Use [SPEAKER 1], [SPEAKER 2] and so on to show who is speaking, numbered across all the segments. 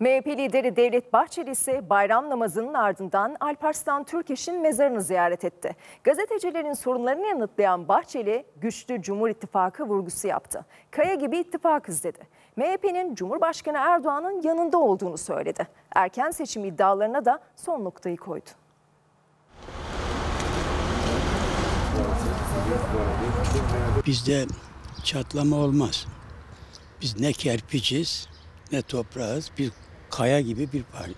[SPEAKER 1] MHP lideri Devlet Bahçeli ise bayram namazının ardından Alparslan Türkeş'in mezarını ziyaret etti. Gazetecilerin sorunlarını yanıtlayan Bahçeli güçlü Cumhur İttifakı vurgusu yaptı. Kaya gibi ittifakız dedi. MHP'nin Cumhurbaşkanı Erdoğan'ın yanında olduğunu söyledi. Erken seçim iddialarına da son noktayı koydu.
[SPEAKER 2] Bizde çatlama olmaz. Biz ne kerpiçiz ne toprağız. Bir kaya gibi bir par-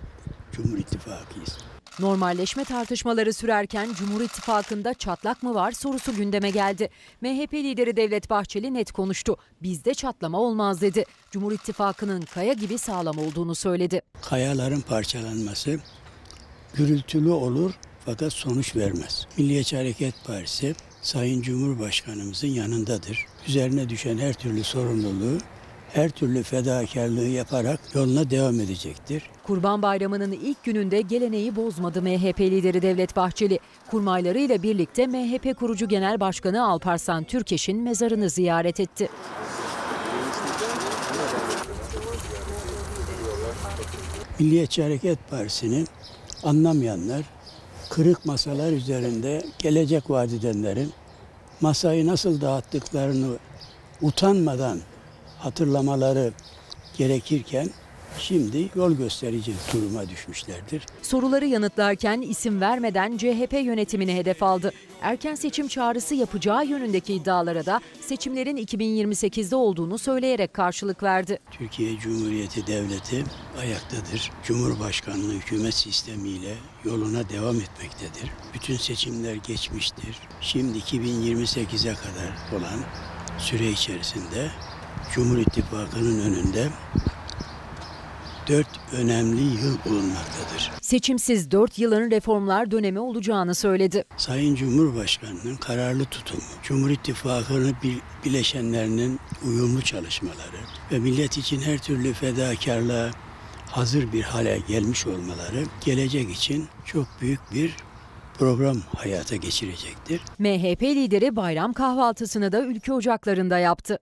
[SPEAKER 2] Cumhur İttifakı'yız.
[SPEAKER 3] Normalleşme tartışmaları sürerken Cumhur İttifakı'nda çatlak mı var sorusu gündeme geldi. MHP lideri Devlet Bahçeli net konuştu. Bizde çatlama olmaz dedi. Cumhur İttifakı'nın kaya gibi sağlam olduğunu söyledi.
[SPEAKER 2] Kayaların parçalanması gürültülü olur fakat sonuç vermez. Milliyetçi Hareket Partisi Sayın Cumhurbaşkanımızın yanındadır. Üzerine düşen her türlü sorumluluğu, her türlü fedakarlığı yaparak yoluna devam edecektir.
[SPEAKER 3] Kurban Bayramı'nın ilk gününde geleneği bozmadı MHP lideri Devlet Bahçeli. Kurmaylarıyla birlikte MHP kurucu genel başkanı Alparslan Türkeş'in mezarını ziyaret etti.
[SPEAKER 2] Milliyetçi Hareket Partisi'ni anlamayanlar, kırık masalar üzerinde gelecek vaat edenlerin masayı nasıl dağıttıklarını utanmadan hatırlamaları gerekirken şimdi yol gösterici duruma düşmüşlerdir.
[SPEAKER 3] Soruları yanıtlarken isim vermeden CHP yönetimini hedef aldı. Erken seçim çağrısı yapacağı yönündeki iddialara da seçimlerin 2028'de olduğunu söyleyerek karşılık verdi.
[SPEAKER 2] Türkiye Cumhuriyeti Devleti ayaktadır. Cumhurbaşkanlığı hükümet sistemiyle yoluna devam etmektedir. Bütün seçimler geçmiştir. Şimdi 2028'e kadar olan süre içerisinde Cumhur İttifakı'nın önünde dört önemli yıl bulunmaktadır.
[SPEAKER 3] Seçimsiz 4 yılın reformlar dönemi olacağını söyledi.
[SPEAKER 2] Sayın Cumhurbaşkanı'nın kararlı tutumu, Cumhur İttifakı'nın bileşenlerinin uyumlu çalışmaları ve millet için her türlü fedakarlığa hazır bir hale gelmiş olmaları gelecek için çok büyük bir program hayata geçirecektir.
[SPEAKER 3] MHP lideri bayram kahvaltısını da ülke ocaklarında yaptı.